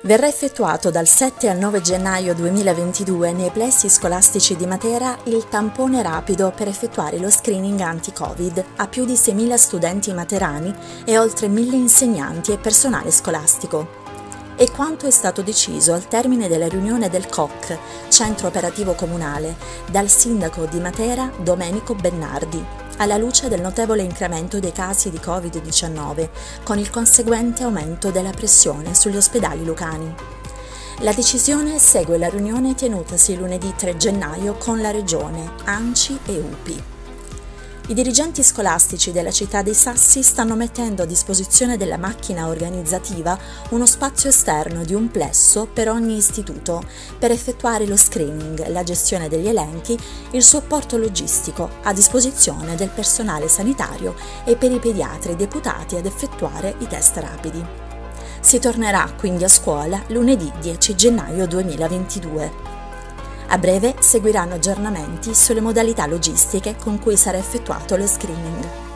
Verrà effettuato dal 7 al 9 gennaio 2022 nei plessi scolastici di Matera il tampone rapido per effettuare lo screening anti-Covid a più di 6.000 studenti materani e oltre 1.000 insegnanti e personale scolastico. E quanto è stato deciso al termine della riunione del COC, Centro Operativo Comunale, dal sindaco di Matera Domenico Bennardi, alla luce del notevole incremento dei casi di Covid-19, con il conseguente aumento della pressione sugli ospedali lucani. La decisione segue la riunione tenutasi lunedì 3 gennaio con la Regione, ANCI e UPI. I dirigenti scolastici della città dei Sassi stanno mettendo a disposizione della macchina organizzativa uno spazio esterno di un plesso per ogni istituto per effettuare lo screening, la gestione degli elenchi, il supporto logistico a disposizione del personale sanitario e per i pediatri deputati ad effettuare i test rapidi. Si tornerà quindi a scuola lunedì 10 gennaio 2022. A breve seguiranno aggiornamenti sulle modalità logistiche con cui sarà effettuato lo screening.